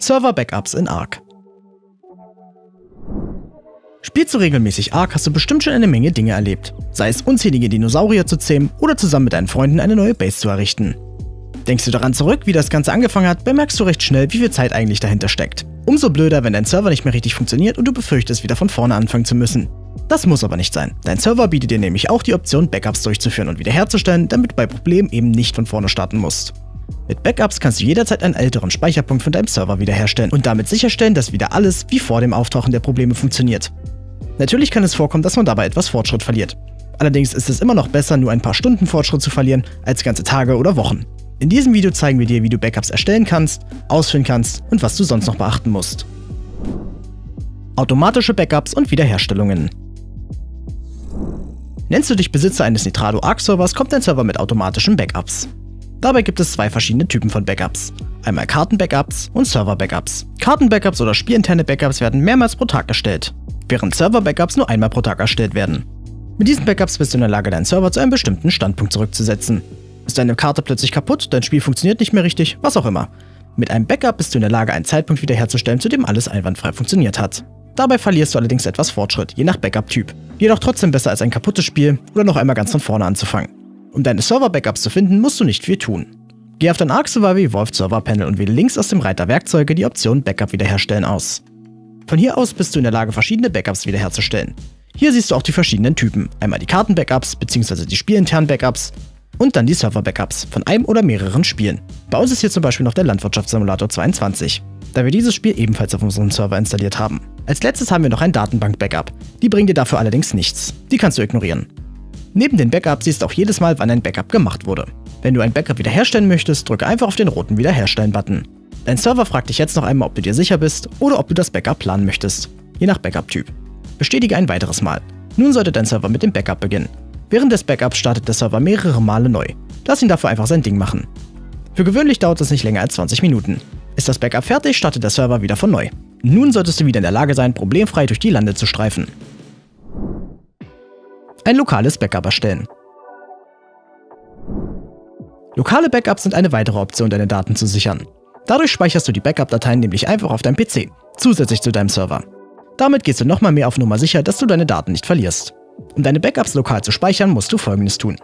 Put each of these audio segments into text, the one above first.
Server-Backups in Arc. Spielst du regelmäßig Ark, hast du bestimmt schon eine Menge Dinge erlebt. Sei es unzählige Dinosaurier zu zähmen oder zusammen mit deinen Freunden eine neue Base zu errichten. Denkst du daran zurück, wie das Ganze angefangen hat, bemerkst du recht schnell, wie viel Zeit eigentlich dahinter steckt. Umso blöder, wenn dein Server nicht mehr richtig funktioniert und du befürchtest, wieder von vorne anfangen zu müssen. Das muss aber nicht sein. Dein Server bietet dir nämlich auch die Option, Backups durchzuführen und wiederherzustellen, damit du bei Problemen eben nicht von vorne starten musst. Mit Backups kannst du jederzeit einen älteren Speicherpunkt von deinem Server wiederherstellen und damit sicherstellen, dass wieder alles wie vor dem Auftauchen der Probleme funktioniert. Natürlich kann es vorkommen, dass man dabei etwas Fortschritt verliert. Allerdings ist es immer noch besser, nur ein paar Stunden Fortschritt zu verlieren, als ganze Tage oder Wochen. In diesem Video zeigen wir dir, wie du Backups erstellen kannst, ausführen kannst und was du sonst noch beachten musst. Automatische Backups und Wiederherstellungen. Nennst du dich Besitzer eines Nitrado Arc Servers, kommt dein Server mit automatischen Backups. Dabei gibt es zwei verschiedene Typen von Backups. Einmal Karten-Backups und Server-Backups. Karten-Backups oder spielinterne Backups werden mehrmals pro Tag erstellt, während Server-Backups nur einmal pro Tag erstellt werden. Mit diesen Backups bist du in der Lage, deinen Server zu einem bestimmten Standpunkt zurückzusetzen. Ist deine Karte plötzlich kaputt, dein Spiel funktioniert nicht mehr richtig, was auch immer. Mit einem Backup bist du in der Lage, einen Zeitpunkt wiederherzustellen, zu dem alles einwandfrei funktioniert hat. Dabei verlierst du allerdings etwas Fortschritt, je nach Backup-Typ. Jedoch trotzdem besser als ein kaputtes Spiel oder noch einmal ganz von vorne anzufangen. Um deine Server-Backups zu finden, musst du nicht viel tun. Geh auf dein Arc Survivor Evolved Server Panel und wähle links aus dem Reiter Werkzeuge die Option Backup wiederherstellen aus. Von hier aus bist du in der Lage, verschiedene Backups wiederherzustellen. Hier siehst du auch die verschiedenen Typen. Einmal die Karten-Backups bzw. die spielinternen Backups und dann die Server-Backups von einem oder mehreren Spielen. Bei uns ist hier zum Beispiel noch der Landwirtschaftssimulator 22, da wir dieses Spiel ebenfalls auf unserem Server installiert haben. Als letztes haben wir noch ein Datenbank-Backup. Die bringen dir dafür allerdings nichts. Die kannst du ignorieren. Neben den Backups siehst du auch jedes Mal, wann ein Backup gemacht wurde. Wenn du ein Backup wiederherstellen möchtest, drücke einfach auf den roten Wiederherstellen-Button. Dein Server fragt dich jetzt noch einmal, ob du dir sicher bist oder ob du das Backup planen möchtest, je nach Backup-Typ. Bestätige ein weiteres Mal. Nun sollte dein Server mit dem Backup beginnen. Während des Backups startet der Server mehrere Male neu. Lass ihn dafür einfach sein Ding machen. Für gewöhnlich dauert es nicht länger als 20 Minuten. Ist das Backup fertig, startet der Server wieder von neu. Nun solltest du wieder in der Lage sein, problemfrei durch die Lande zu streifen ein lokales Backup erstellen. Lokale Backups sind eine weitere Option, deine Daten zu sichern. Dadurch speicherst du die Backup-Dateien nämlich einfach auf deinem PC, zusätzlich zu deinem Server. Damit gehst du nochmal mehr auf Nummer sicher, dass du deine Daten nicht verlierst. Um deine Backups lokal zu speichern, musst du folgendes tun.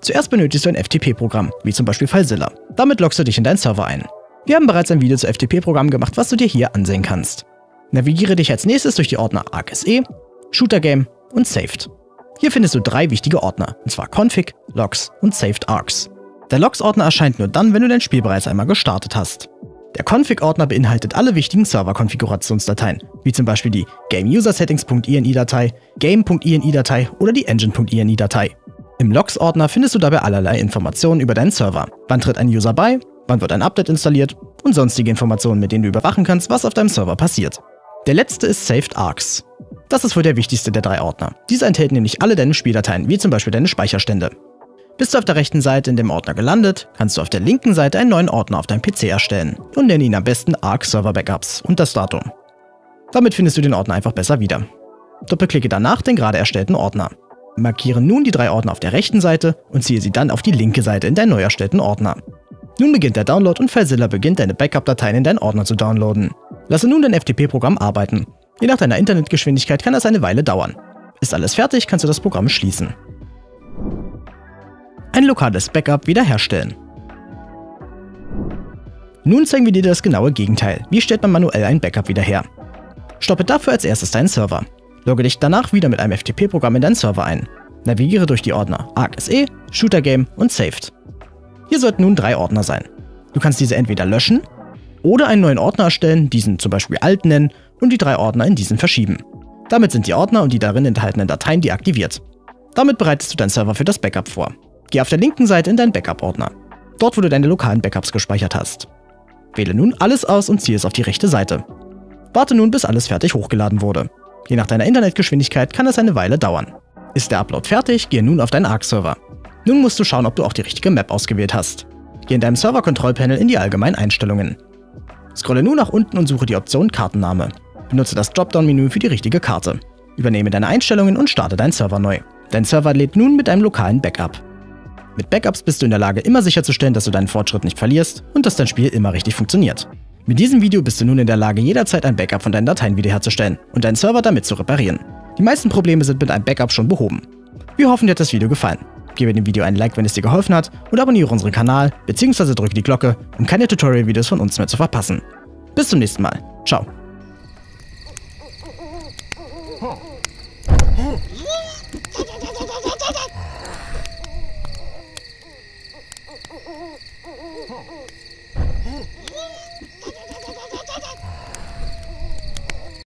Zuerst benötigst du ein FTP-Programm, wie zum Beispiel FileZilla. Damit loggst du dich in deinen Server ein. Wir haben bereits ein Video zu FTP-Programmen gemacht, was du dir hier ansehen kannst. Navigiere dich als nächstes durch die Ordner ArcSE, Shooter Game und Saved. Hier findest du drei wichtige Ordner, und zwar Config, Logs und Saved Arcs. Der Logs-Ordner erscheint nur dann, wenn du dein Spiel bereits einmal gestartet hast. Der Config-Ordner beinhaltet alle wichtigen Server-Konfigurationsdateien, wie zum Beispiel die GameUserSettings.ini-Datei, Game.ini-Datei oder die Engine.ini-Datei. Im Logs-Ordner findest du dabei allerlei Informationen über deinen Server. Wann tritt ein User bei, wann wird ein Update installiert und sonstige Informationen, mit denen du überwachen kannst, was auf deinem Server passiert. Der letzte ist Saved Arcs. Das ist wohl der wichtigste der drei Ordner. Dieser enthält nämlich alle deine Spieldateien, wie zum Beispiel deine Speicherstände. Bist du auf der rechten Seite in dem Ordner gelandet, kannst du auf der linken Seite einen neuen Ordner auf deinem PC erstellen und nenne ihn am besten Arc Server Backups und das Datum. Damit findest du den Ordner einfach besser wieder. Doppelklicke danach den gerade erstellten Ordner. Markiere nun die drei Ordner auf der rechten Seite und ziehe sie dann auf die linke Seite in deinen neu erstellten Ordner. Nun beginnt der Download und FileZilla beginnt deine Backup-Dateien in deinen Ordner zu downloaden. Lasse nun dein FTP-Programm arbeiten Je nach deiner Internetgeschwindigkeit kann das eine Weile dauern. Ist alles fertig, kannst du das Programm schließen. Ein lokales Backup wiederherstellen. Nun zeigen wir dir das genaue Gegenteil. Wie stellt man manuell ein Backup wieder her? Stoppe dafür als erstes deinen Server. Logge dich danach wieder mit einem FTP-Programm in deinen Server ein. Navigiere durch die Ordner ArcSE, Shooter Game und Saved. Hier sollten nun drei Ordner sein. Du kannst diese entweder löschen oder einen neuen Ordner erstellen, diesen zum Beispiel alt nennen und die drei Ordner in diesen verschieben. Damit sind die Ordner und die darin enthaltenen Dateien deaktiviert. Damit bereitest du deinen Server für das Backup vor. Geh auf der linken Seite in deinen Backup-Ordner. Dort, wo du deine lokalen Backups gespeichert hast. Wähle nun alles aus und ziehe es auf die rechte Seite. Warte nun, bis alles fertig hochgeladen wurde. Je nach deiner Internetgeschwindigkeit kann es eine Weile dauern. Ist der Upload fertig, gehe nun auf deinen Arc-Server. Nun musst du schauen, ob du auch die richtige Map ausgewählt hast. Geh in deinem Server-Kontrollpanel in die allgemeinen Einstellungen. Scrolle nun nach unten und suche die Option Kartenname. Benutze das Dropdown-Menü für die richtige Karte. Übernehme deine Einstellungen und starte deinen Server neu. Dein Server lädt nun mit einem lokalen Backup. Mit Backups bist du in der Lage, immer sicherzustellen, dass du deinen Fortschritt nicht verlierst und dass dein Spiel immer richtig funktioniert. Mit diesem Video bist du nun in der Lage, jederzeit ein Backup von deinen Dateien wiederherzustellen und deinen Server damit zu reparieren. Die meisten Probleme sind mit einem Backup schon behoben. Wir hoffen, dir hat das Video gefallen. Gebe dem Video einen Like, wenn es dir geholfen hat und abonniere unseren Kanal bzw. drücke die Glocke, um keine Tutorial-Videos von uns mehr zu verpassen. Bis zum nächsten Mal. Ciao.